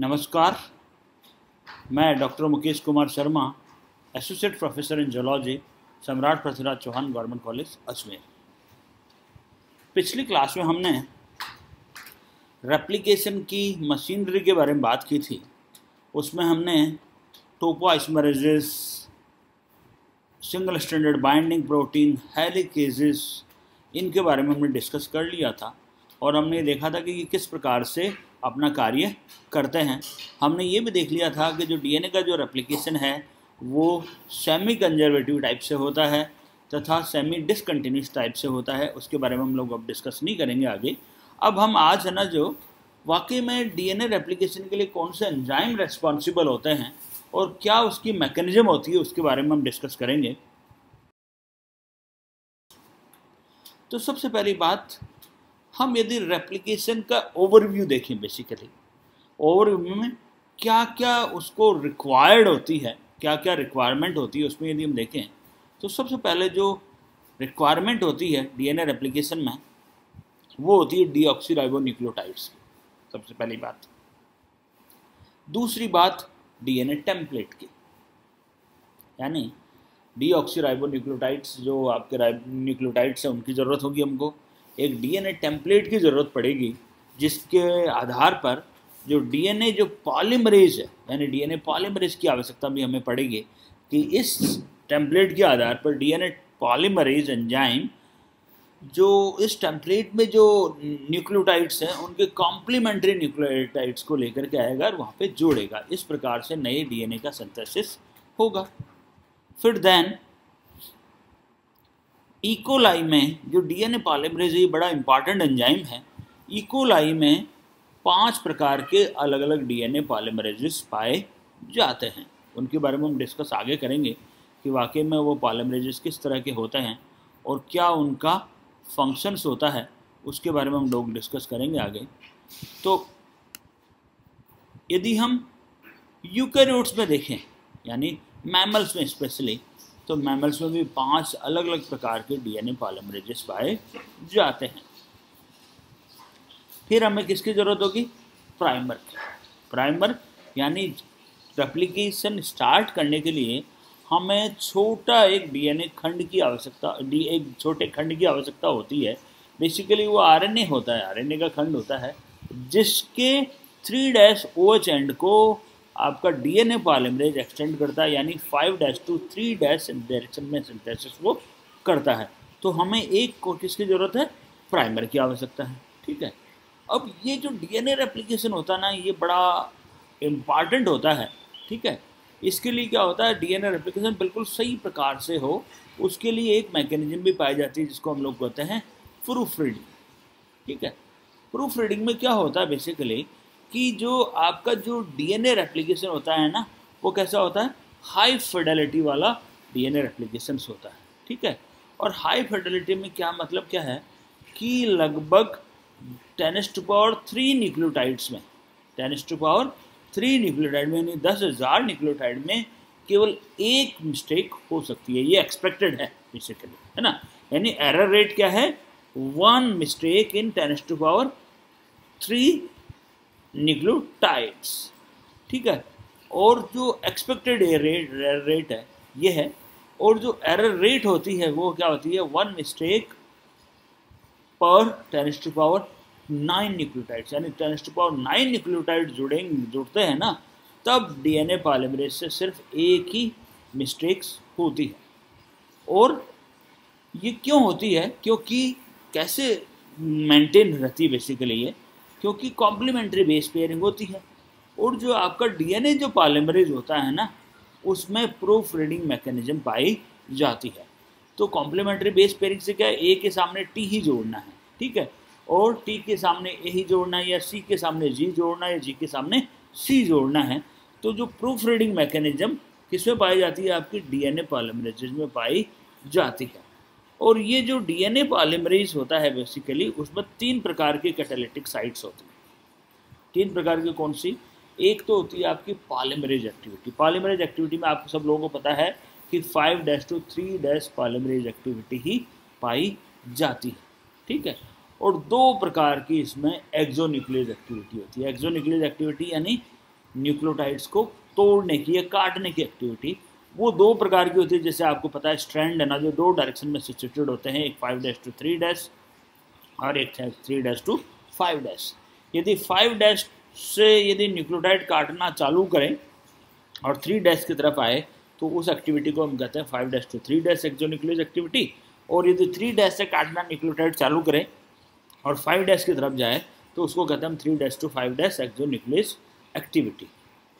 नमस्कार। मैं doctor Mukesh Kumar Sharma associate professor in zoology Samrat Prithviraj Chauhan, government college Ajmer. पिछली class में हमने रेप्लिकेशन की मशीनरी के बारे में बात की थी। उसमें हमने topoisomerases single standard binding protein helicases इनके बारे में हमने डिस्कस कर लिया था और हमने देखा था कि किस प्रकार से अपना कार्य करते हैं। हमने ये भी देख लिया था कि जो डीएनए का जो रेप्लिकेशन है, वो सेमी कंजर्वेटिव टाइप से होता है तथा सेमी डिसकंटिन्यूस टाइप से होता है। उसके बारे में हम लोग अब डिस्कस नहीं करेंगे आगे। अब हम आज है ना जो, वाकई में डीएनए रेप्लिकेशन के लिए कौन से एंजाइम रेस्पॉन्सिबल होते हैं और क्या उसकी मैकेनिज्म होती है, उसके बारे में हम डिस्कस करेंगे। तो सबसे पहली बात हम यदि रेप्लिकेशन का ओवरव्यू देखें बेसिकली ओवरव्यू में क्या क्या उसको रिक्वायर्ड होती है क्या क्या रिक्वायरमेंट होती है, उसमें यदि हम देखें तो सबसे पहले जो रिक्वायरमेंट होती है डीएनए रेप्लिकेशन में, वो होती है डीऑक्सीराइबोन्यूक्लियोटाइड्स की, सबसे पहली बात। दूसरी बात डीएनए टेम्पलेट की, यानी डीऑक्सीराइबोन्यूक्लियोटाइड्स जो आपके न्यूक्लियोटाइड्स हैं, उनकी ज़रूरत होगी हमको। एक डीएनए टेम्पलेट की ज़रूरत पड़ेगी, जिसके आधार पर जो डीएनए जो पॉलीमरेज है, यानी डीएनए पॉलीमरेज की आवश्यकता भी हमें पड़ेगी, कि इस टेम्पलेट के आधार पर डीएनए पॉलीमरेज एंजाइम जो इस टेम्पलेट में जो न्यूक्लियोटाइड्स हैं, उनके कॉम्प्लीमेंट्री न्यूक्लियोटाइड्स को लेकर के आएगा और वहाँ पे जोड़ेगा। इस प्रकार से नए डीएनए का सिंथेसिस होगा। फिर देन इकोलाई में जो डीएनए पॉलीमरेज ये बड़ा इंपॉर्टेंट एंजाइम है। इकोलाई में पाँच प्रकार के अलग अलग डीएनए पॉलीमरेजेस पाए जाते हैं। उनके बारे में हम डिस्कस आगे करेंगे कि वाकई में वो पॉलीमरेजेस किस तरह के होते हैं और क्या उनका फ़ंक्शंस होता है, उसके बारे में हम लोग डिस्कस करेंगे आगे। तो यदि हम यूकैरियोट्स में देखें, यानी मैमल्स में स्पेशली तो मैमल्स में भी पाँच अलग अलग प्रकार के डीएनए पॉलीमरेजेस पाए जाते हैं। फिर हमें किसकी ज़रूरत होगी? प्राइमर प्राइमर यानी रेप्लिकेशन स्टार्ट करने के लिए हमें छोटा एक डीएनए खंड की आवश्यकता डी एक छोटे खंड की आवश्यकता होती है। बेसिकली वो आरएनए होता है आरएनए का खंड होता है, जिसके three dash O H end को आपका डीएनए पॉलीमरेज एक्सटेंड करता है, यानी five dash to three dash direction में सिंथेसिस वो करता है। तो हमें एक को किसकी ज़रूरत है प्राइमर की आवश्यकता है, ठीक है? अब ये जो डीएनए रेप्लिकेशन होता है ना, ये बड़ा इंपॉर्टेंट होता है, ठीक है? इसके लिए क्या होता है डीएनए रेप्लिकेशन बिल्कुल सही प्रकार से हो, उसके लिए एक मैकेनिज्म भी पाई जाती है, जिसको हम लोग कहते हैं प्रूफ रीडिंग ठीक है? प्रूफ रीडिंग में क्या होता है बेसिकली कि जो आपका जो डीएनए रेप्लिकेशन होता है ना, वो कैसा होता है? हाई फिडेलिटी वाला डीएनए रेप्लिकेशन होता है, ठीक है? और हाई फिडेलिटी में क्या मतलब क्या है? कि लगभग ten is to power three nucleotides में ten is to power three nucleotide में, यानी दस हज़ार न्यूक्लियोटाइड में केवल एक मिस्टेक हो सकती है, ये एक्सपेक्टेड है बेसिकली है ना? यानी एरर रेट क्या है? One mistake in ten is to power three nucleotides. ठीक है? और जो एक्सपेक्टेड रेट रेट है, ये है। और जो एरर रेट होती है, वो क्या होती है? One mistake per ten is to power nine nucleotides यानी ten is to power nine nucleotide जुड़ेंगे, जुड़ते हैं ना, तब डीएनए पॉलीमरेज से सिर्फ़ एक ही मिस्टेक्स होती है। और ये क्यों होती है? क्योंकि कैसे मेंटेन रहती है बेसिकली ये? क्योंकि कॉम्प्लीमेंट्री बेस पेयरिंग होती है। और जो आपका डीएनए जो पॉलीमरेज होता है ना, उसमें प्रूफ रीडिंग मैकेनिज्म पाई जाती है। तो कॉम्प्लीमेंट्री बेस पेयरिंग से क्या ए के सामने टी ही जोड़ना है, ठीक है? और टी के सामने ए ही जोड़ना है या सी के सामने जी जोड़ना है या जी के सामने सी जोड़ना है तो जो प्रूफ रीडिंग मैकेनिज्म किसमें पाई जाती है? आपकी डीएनए पॉलीमरेज में पाई जाती है। और ये जो डीएनए पॉलीमरेज होता है बेसिकली उसमें तीन प्रकार के कैटालिटिक साइट्स होती हैं। तीन प्रकार की कौन सी? एक तो होती है आपकी पॉलीमरेज एक्टिविटी पॉलीमरेज एक्टिविटी में आपको सब लोगों को पता है कि five dash to three dash polymerase activity ही पाई जाती है। ठीक है? और दो प्रकार की इसमें एक्जोन्यूक्लियस एक्टिविटी होती है। एक्जोन्यूक्लियस एक्टिविटी यानी न्यूक्लियोटाइड्स को तोड़ने की या काटने की एक्टिविटी वो दो प्रकार की होती है, जैसे आपको पता है स्ट्रैंड है ना, जो दो डायरेक्शन में सिचुएटेड होते हैं, एक five dash to three dash और एक three dash to five dash यदि फाइव डैश से यदि न्यूक्लियोटाइड काटना चालू करें और थ्री डैश की तरफ़ आए तो उस एक्टिविटी को हम कहते हैं five dash to three dash exonuclease activity और यदि थ्री डैश से काटना न्यूक्लियोटाइड चालू करें और फाइव डैश की तरफ़ जाए तो उसको कहते हैं हम three dash to five dash exonuclease activity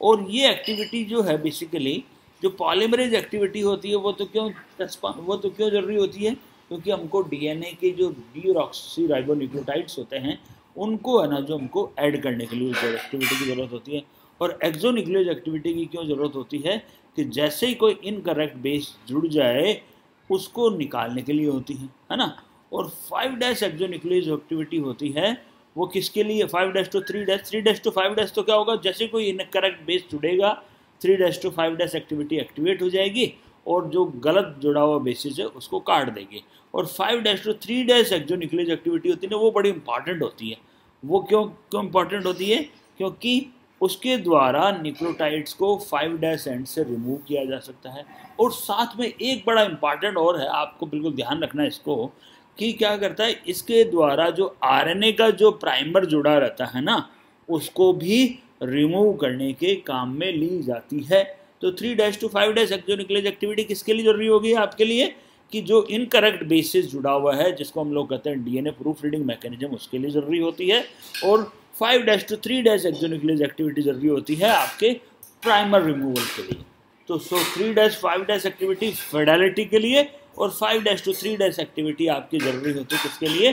और ये एक्टिविटी जो है बेसिकली जो पॉलीमरेज एक्टिविटी होती है, वो तो क्यों वो तो क्यों ज़रूरी होती है? क्योंकि हमको डीएनए के जो डी ऑक्सी राइबोन्यूक्लियोटाइड्स होते हैं, उनको है ना, जो हमको ऐड करने के लिए एक्टिविटी की ज़रूरत होती है। और एक्जोन्यूक्लियस एक्टिविटी की क्यों ज़रूरत होती है? कि जैसे ही कोई इनकरेक्ट बेस जुड़ जाए, उसको निकालने के लिए होती है है ना? और फाइव डैश एक्जोन्यूक्लियस एक्टिविटी होती है, वो किसके लिए? Five dash to three dash three dash to five dash तो क्या होगा? जैसे कोई इनकरेक्ट बेस जुड़ेगा three dash to five dash activity activate हो जाएगी और जो गलत जुड़ा हुआ बेसिस है, उसको काट देगी। और five dash to three dash जो न्यूक्लियस एक्टिविटी होती है ना, वो बड़ी इंपॉर्टेंट होती है। वो क्यों क्यों इंपॉर्टेंट होती है? क्योंकि उसके द्वारा न्यूक्लियोटाइड्स को फाइव डैश एंड से रिमूव किया जा सकता है। और साथ में एक बड़ा इंपॉर्टेंट और है, आपको बिल्कुल ध्यान रखना है इसको, कि क्या करता है? इसके द्वारा जो आरएनए का जो प्राइमर जुड़ा रहता है ना, उसको भी रिमूव करने के काम में ली जाती है। तो three dash to five dash exonuclease activity किसके लिए ज़रूरी होगी? आपके लिए कि जो इनकरेक्ट बेसिस जुड़ा हुआ है, जिसको हम लोग कहते हैं डीएनए प्रूफ रीडिंग मैकेनिज्म उसके लिए ज़रूरी होती है। और five dash to three dash exonuclease activity ज़रूरी होती है आपके प्राइमर रिमूवल के लिए। तो so three dash five dash activity fidelity के लिए और five dash to three dash activity आपकी ज़रूरी होती है किसके लिए?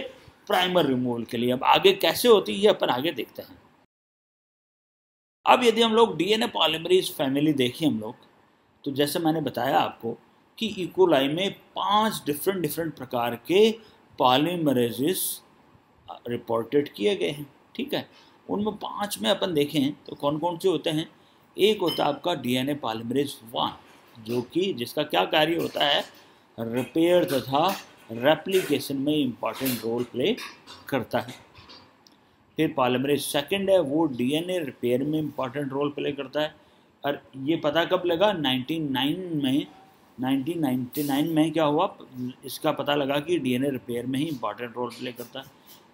प्राइमर रिमूवल के लिए। अब आगे कैसे होती है, अपन आगे देखते हैं। अब यदि हम लोग डीएनए पॉलीमरेज फैमिली देखें हम लोग तो जैसे मैंने बताया आपको कि इकोलाई में पाँच डिफरेंट डिफरेंट प्रकार के पॉलीमरेजेस रिपोर्टेड किए गए हैं, ठीक है? उनमें पाँच में अपन देखें तो कौन कौन से होते हैं? एक होता है आपका डीएनए पॉलीमरेज वन जो कि जिसका क्या कार्य होता है? रिपेयर तथा रेप्लीकेशन में इंपॉर्टेंट रोल प्ले करता है। फिर पॉलीमरेज सेकंड है, वो डीएनए रिपेयर में इंपॉर्टेंट रोल प्ले करता है। और ये पता कब लगा? 99 में 1999 में क्या हुआ? इसका पता लगा कि डीएनए रिपेयर में ही इंपॉर्टेंट रोल प्ले करता है।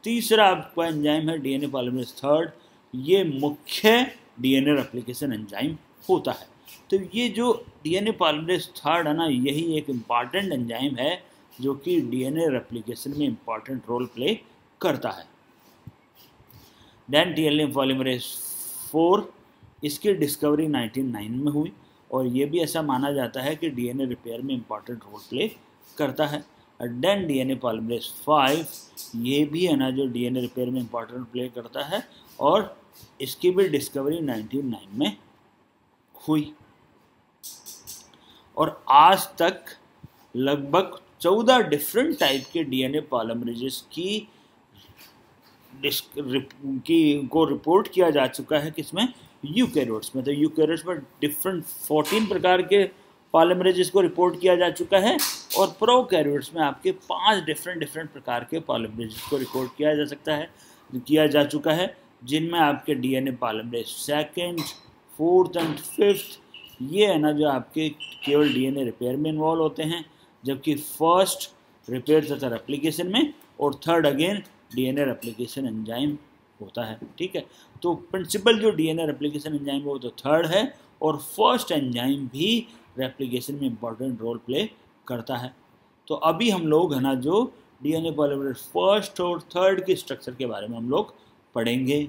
तीसरा आपका एंजाइम है डीएनए पॉलीमरेज थर्ड ये मुख्य डीएनए रेप्लिकेशन एंजाइम होता है। तो ये जो डीएनए पॉलीमरेज थर्ड है ना, यही एक इंपॉर्टेंट एंजाइम है, जो कि डीएनए रेप्लिकेशन में इंपॉर्टेंट रोल प्ले करता है। टी एल पॉलीमरेज फोर इसकी डिस्कवरी 1909 में हुई और ये भी ऐसा माना जाता है कि डीएनए रिपेयर में इंपॉर्टेंट रोल प्ले करता है। Then D N A polymerase five ये भी है ना जो डीएनए रिपेयर में इंपॉर्टेंट प्ले करता है और इसकी भी डिस्कवरी 1909 में हुई। और आज तक लगभग चौदह डिफरेंट टाइप के डीएनए पॉलीमरेजेस की की, को रिपोर्ट किया जा चुका है किसमें? यू कैरोट्स में। तो यू कैरोट्स में डिफरेंट फोर्टीन प्रकार के पॉलीमरेजेस को रिपोर्ट किया जा चुका है और प्रो कैरोट्स में आपके पाँच डिफरेंट डिफरेंट प्रकार के पॉलीमरेजेस को रिपोर्ट किया जा सकता है, किया जा चुका है, जिनमें आपके DNA polymerase second fourth and fifth ये है ना जो आपके केवल डीएनए रिपेयर में इन्वॉल्व होते हैं, जबकि फ़र्स्ट रिपेयर तथा रेप्लीकेशन में, और third again DNA replication enzyme होता है, ठीक है? तो प्रिंसिपल जो डी डीएनए रेप्लिकेशन एंजाइम वो तो थर्ड है और फ़र्स्ट एंजाइम भी रेप्लिकेशन में इंपॉर्टेंट रोल प्ले करता है। तो अभी हम लोग है ना जो डीएनए पॉलीमरेज फ़र्स्ट और थर्ड के स्ट्रक्चर के बारे में हम लोग पढ़ेंगे।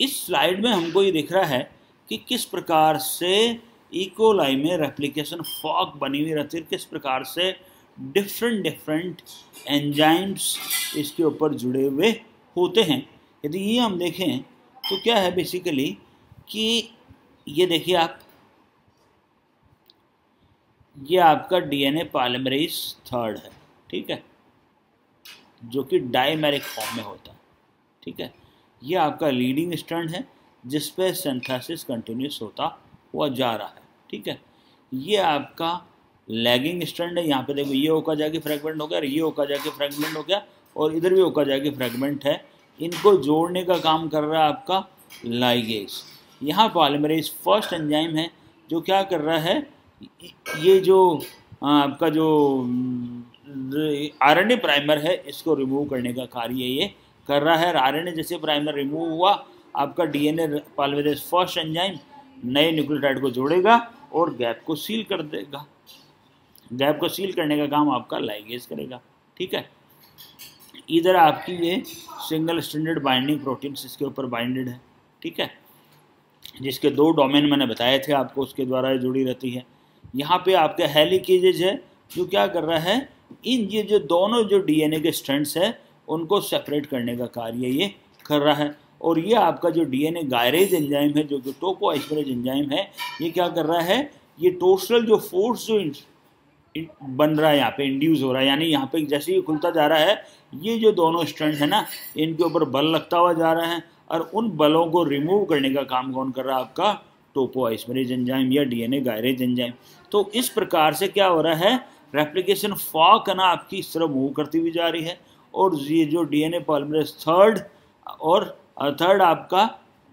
इस स्लाइड में हमको ये दिख रहा है कि किस प्रकार से इकोलाई में रेप्लिकेशन फॉक बनी हुई रहती है किस प्रकार से डिफरेंट डिफरेंट एंजाइम्स इसके ऊपर जुड़े हुए होते हैं। यदि ये हम देखें तो क्या है बेसिकली कि ये देखिए आप, ये आपका डीएनए पॉलीमरेज थर्ड है, ठीक है, जो कि डायमेरिक फॉर्म में होता है, ठीक है। ये आपका लीडिंग स्टैंड है, जिस पे सिंथेसिस कंटिन्यूस होता हुआ जा रहा है, ठीक है? ये आपका लैगिंग स्टैंड है, यहाँ पे देखो ये ओका जाके फ्रेगमेंट हो गया ये ओका जाके फ्रेगमेंट हो गया, और इधर भी ओका जाके फ्रेगमेंट है। इनको जोड़ने का काम कर रहा है आपका लाइगेज यहाँ पॉलीमरेज फ़र्स्ट एंजाइम है, जो क्या कर रहा है, ये जो आपका जो आरएनए प्राइमर है, इसको रिमूव करने का कार्य ये कर रहा है। आर जैसे प्राइमर रिमूव हुआ, आपका डीएनए पॉलीमरेज फ़र्स्ट एंजाइम नए न्यूक्लियोटाइड को जोड़ेगा और गैप को सील कर देगा। गैप को सील करने का काम आपका लाइगेज करेगा, ठीक है? इधर आपकी ये सिंगल स्टैंडर्ड बाइंडिंग प्रोटीन इसके ऊपर बाइंडेड है, ठीक है? जिसके दो डोमेन मैंने बताए थे आपको, उसके द्वारा जुड़ी रहती है। यहाँ पे आपके हेलिकेजेज है, जो क्या कर रहा है? इन ये जो दोनों जो डीएनए के स्ट्रेंड्स है, उनको सेपरेट करने का कार्य ये कर रहा है। और ये आपका जो डी डीएनए गायरेज एंजाइम है, जो कि टोपो आइसोरेज एंजाइम है, ये क्या कर रहा है? ये टोटल जो फोर्स जो बन रहा है यहाँ पे इंड्यूस हो रहा है, यानी यहाँ पे जैसे ही खुलता जा रहा है, ये जो दोनों स्ट्रेंड है ना, इनके ऊपर बल लगता हुआ जा रहा है, और उन बलों को रिमूव करने का काम कौन कर रहा है आपका? टोपो आइसमरेज एंजाइम या डीएनए गायरेज एंजाइम तो इस प्रकार से क्या हो रहा है? रेप्लिकेशन फॉक है ना, आपकी इस तरह मूव करती हुई जा रही है, और ये जो डीएनए पॉलीमरेज थर्ड और थर्ड आपका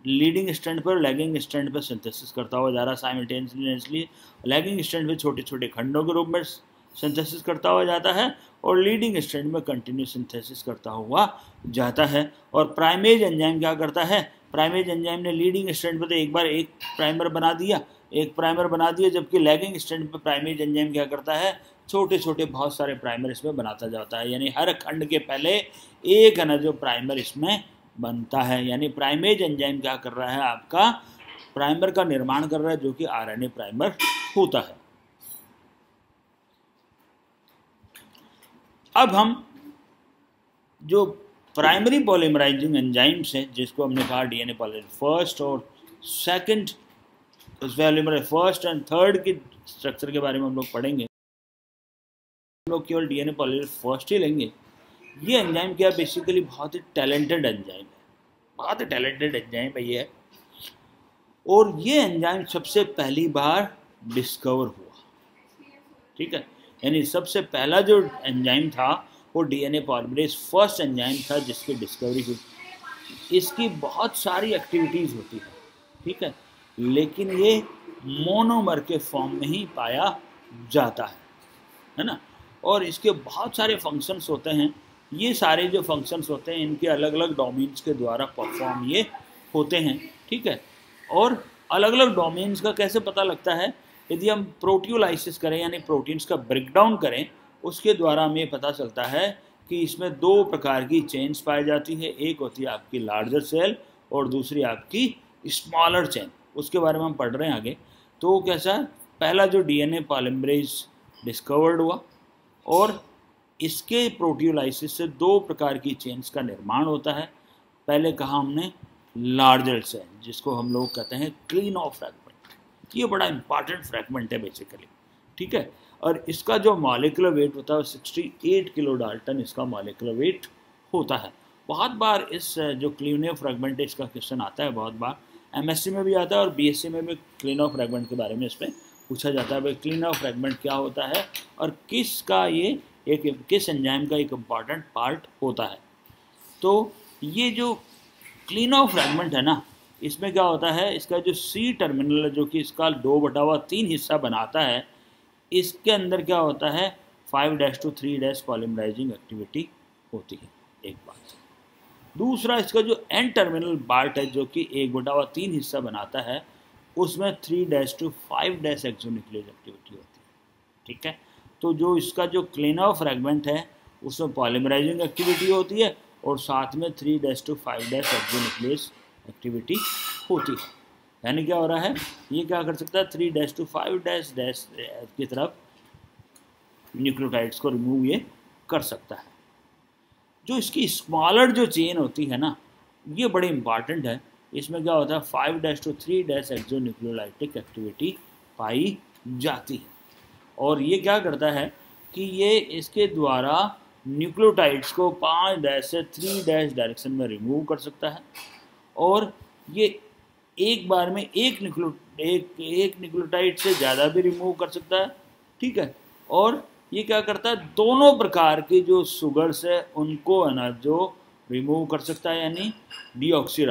लीडिंग स्टैंड पर लैगिंग स्टैंड पर सिंथेसिस करता हुआ जा रहा है साइमल्टेनियसली लैगिंग स्टैंड पे छोटे छोटे खंडों के रूप में सिंथेसिस करता हुआ जाता है और लीडिंग स्टैंड में कंटिन्यू सिंथेसिस करता हुआ जाता है. और प्राइमेज एंजाइम क्या करता है? प्राइमेज एंजाइम ने लीडिंग स्टैंड पर तो एक बार एक प्राइमर बना दिया, एक प्राइमर बना दिया, जबकि लैगिंग स्टैंड पर प्राइमेज एंजाइम क्या करता है? छोटे छोटे बहुत सारे प्राइमर इसमें बनाता जाता है. यानी हर खंड के पहले एक है ना जो प्राइमर इसमें बनता है, यानी प्राइमेज एंजाइम क्या कर रहा है, आपका प्राइमर का निर्माण कर रहा है, जो कि आरएनए प्राइमर होता है। अब हम जो प्राइमरी पॉलीमराइजिंग एंजाइम्स हैं, जिसको हमने कहा डीएनए पॉलीमर फ़र्स्ट और second polymer first and third के स्ट्रक्चर के बारे में हम लोग पढ़ेंगे। हम लोग केवल डीएनए पॉलीमर फ़र्स्ट ही लेंगे। ये एंजाइम क्या बेसिकली बहुत ही टैलेंटेड एंजाइम है। बहुत ही टैलेंटेड एंजाइम है ये। और ये एंजाइम सबसे पहली बार डिस्कवर हुआ। ठीक है? यानी सबसे पहला जो एंजाइम था, वो डीएनए पॉलीमरेज फ़र्स्ट एंजाइम था जिसकी डिस्कवरी हुई। इसकी बहुत सारी एक्टिविटीज़ होती है। ठीक है? लेकिन ये मोनोमर के फॉर्म में ही पाया जाता है। है ना? और इसके बहुत सारे फ़ंक्शंस होते हैं। ये सारे जो फ़ंक्शंस होते हैं, इनके अलग अलग डोमेन्स के द्वारा परफॉर्म ये होते हैं, ठीक है? और अलग अलग डोमेन्स का कैसे पता लगता है? यदि हम प्रोटियोलाइसिस करें, यानी प्रोटीन्स का ब्रेकडाउन करें, उसके द्वारा हमें पता चलता है कि इसमें दो प्रकार की चेन्स पाई जाती है, एक होती है आपकी लार्जर सेल और दूसरी आपकी स्मॉलर चेन उसके बारे में हम पढ़ रहे हैं आगे। तो कैसा पहला जो डीएनए पॉलिमरेज डिस्कवर्ड हुआ और इसके प्रोटियोलाइसिस से दो प्रकार की चेन्स का निर्माण होता है। पहले कहा हमने लार्जर सेल, जिसको हम लोग कहते हैं क्लीन ऑफ़ फ्रैगमेंट। ये बड़ा इंपॉर्टेंट फ्रैगमेंट है बेसिकली, ठीक है? और इसका जो मॉलिकुलर वेट होता है सिक्सटी एट किलो डाल्टन इसका मॉलिकुलर वेट होता है। बहुत बार इस जो क्लीनो फ्रेगमेंट है, इसका क्वेश्चन आता है बहुत बार। एमएससी में भी आता है और बीएससी में भी क्लीनो फ्रेगमेंट के बारे में इसमें पूछा जाता है, भाई क्लीनो फ्रेगमेंट क्या होता है और किस का ये एक किस एंजाइम का एक इंपॉर्टेंट पार्ट होता है। तो ये जो क्लीनो फ्रेगमेंट है ना, इसमें क्या होता है, इसका जो सी टर्मिनल है, जो कि इसका दो बटा हुआ तीन हिस्सा बनाता है, इसके अंदर क्या होता है five dash to three dash polymerizing activity होती है, एक बात दूसरा, इसका जो एन टर्मिनल बार्ट है, जो कि एक बटा हुआ तीन हिस्सा बनाता है, उसमें three dash to five dash exonuclease activity होती है। ठीक है? तो जो इसका जो क्लीना फ्रेगमेंट है, उसमें पॉलीमराइजिंग एक्टिविटी होती है और साथ में three dash to five dash exonuclease activity होती है। यानी क्या हो रहा है? ये क्या कर सकता है? Three dash to five dash dash की तरफ़ न्यूक्लियोटाइड्स को रिमूव ये कर सकता है। जो इसकी स्मॉलर जो चेन होती है ना, ये बड़ी इंपॉर्टेंट है। इसमें क्या होता है? Five dash to three dash exonucleolytic activity पाई जाती है। और ये क्या करता है कि ये इसके द्वारा न्यूक्लियोटाइड्स को पाँच डैश से थ्री डैश डायरेक्शन में रिमूव कर सकता है। और ये एक बार में एक निक्लो एक एक निक्लोटाइड से ज़्यादा भी रिमूव कर सकता है, ठीक है? और ये क्या करता है, दोनों प्रकार के जो सुगर्स है, उनको है ना जो रिमूव कर सकता है, यानी डीऑक्सी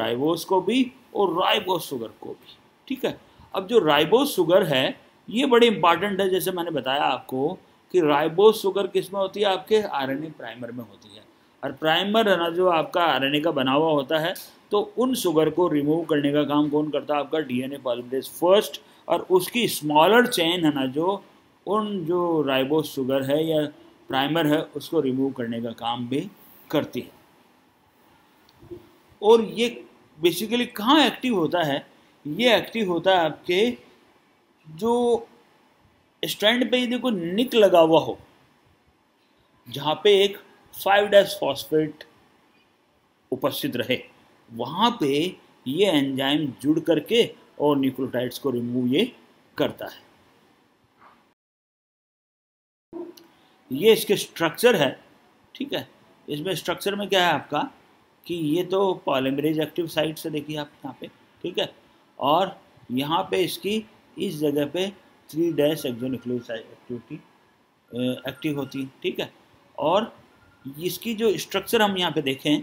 को भी और राइबोस शुगर को भी, ठीक है? अब जो राइबोस शुगर है ये बड़ी इंपॉर्टेंट है, जैसे मैंने बताया आपको कि राइबोस शुगर किसमें होती है? आपके आरएनए प्राइमर में होती है। और प्राइमर है ना, जो आपका आरएनए का बना हुआ होता है तो उन शुगर को रिमूव करने का काम कौन करता है? आपका डीएनए पॉलीमरेज फ़र्स्ट और उसकी स्मॉलर चेन है ना, जो उन जो राइबोस शुगर है या प्राइमर है, उसको रिमूव करने का काम भी करती है। और ये बेसिकली कहाँ एक्टिव होता है? ये एक्टिव होता है आपके जो स्टैंड पे देखो निक लगा हुआ हो, जहाँ पे एक फाइव डैश फॉस्फेट उपस्थित रहे, वहाँ पे ये एंजाइम जुड़ करके और न्यूक्लियोटाइड्स को रिमूव ये करता है। ये इसके स्ट्रक्चर है, ठीक है? इसमें स्ट्रक्चर में क्या है आपका? कि ये तो पॉलीमरेज एक्टिव साइट से देखिए आप यहाँ पे, ठीक है? और यहाँ पे इसकी इस जगह पे three dash exonucleoside activity active होती, ठीक है? और इसकी जो स्ट्रक्चर हम यहाँ पे देखें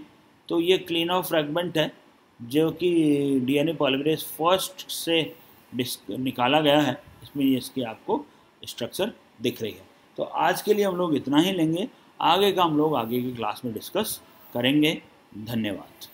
तो ये क्लीन ऑफ़ फ्रेगमेंट है, जो कि डीएनए पॉलीमरेज फ़र्स्ट से निकाला गया है। इसमें इसकी आपको स्ट्रक्चर दिख रही है। तो आज के लिए हम लोग इतना ही लेंगे। आगे का हम लोग आगे की क्लास में डिस्कस करेंगे। धन्यवाद।